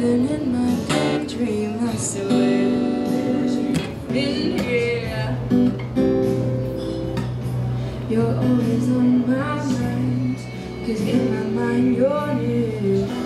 Yeah, in my daydream, I swear. In here, you're always on my mind. Cause in my mind, you're near.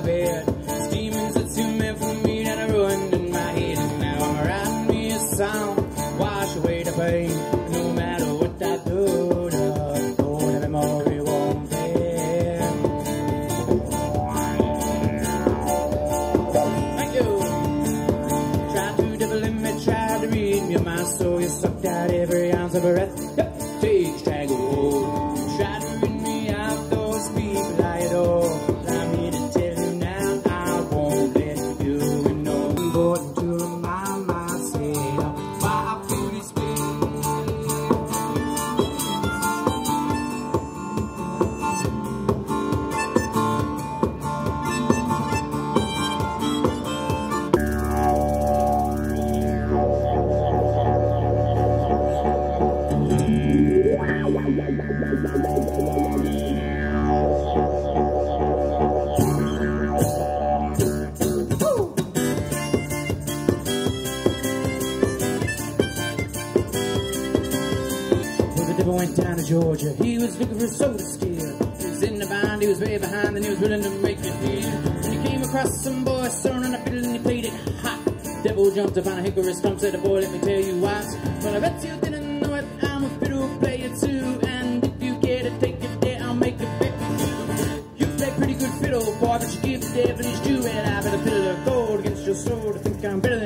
Bed. Demons that too meant for me that are ruined in my head. And now I'm writing me a song, wash away the pain. No matter what I do, the oh, the memory won't fade. Thank you. Try to devil in me, try to read me my soul. You sucked out every ounce of breath. going down to Georgia. He was looking for a soda scale. He was in the bind, he was way behind, and he was willing to make it deal. And he came across some boy throwing a fiddle, and he played it hot. Devil jumped upon a hickory stump, said, boy, let me tell you what. Well, I bet you didn't know it, I'm a fiddle player too, and if you get to take it there, I'll make it big. You play pretty good fiddle, boy, but you give the devil his due, and I bet a fiddle of gold against your sword, I think I'm better than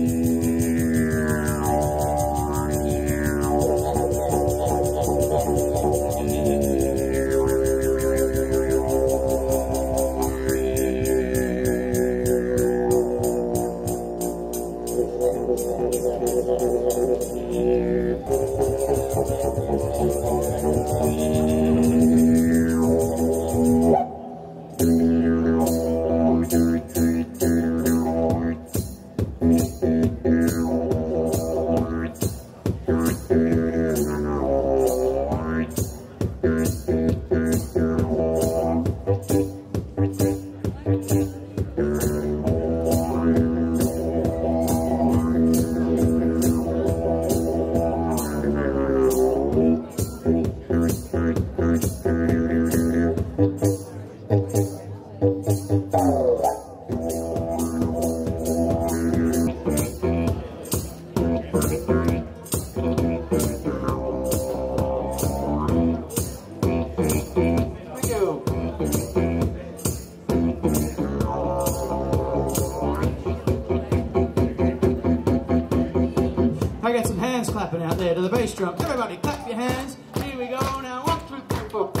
hands clapping out there to the bass drum. Everybody clap your hands. Here we go now. One, two, three, four.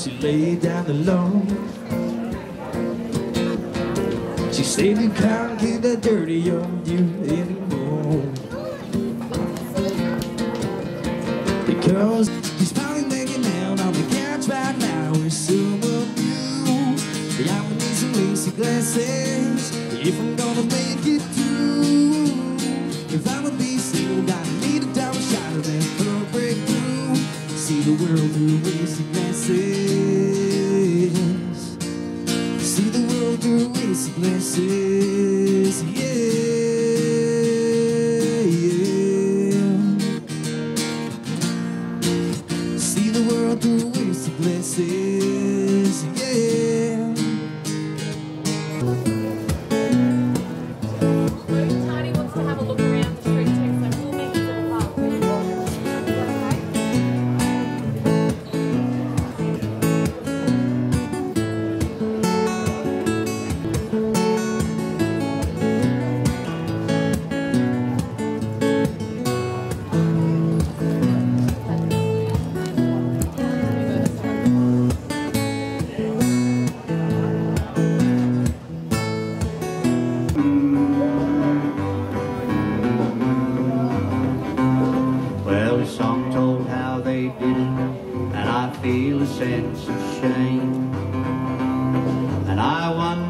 she laid down alone. She said you can't get that dirty on you anymore. Because she's probably making out on the couch right now with some of you. Yeah, I would need some lacy glasses if I'm gonna the world through wasted glasses. See the world through wasted glances.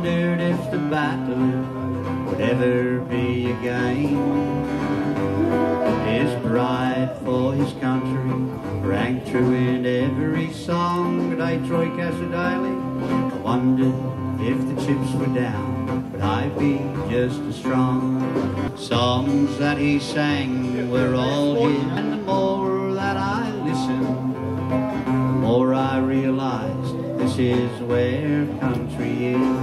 Wondered if the battle would ever be again. His pride for his country rang true in every song. But I, Troy Cassar-Daley, I wondered if the chips were down, would I'd be just as strong? Songs that he sang were all his, and the more that I listened, the more I realized this is where country is.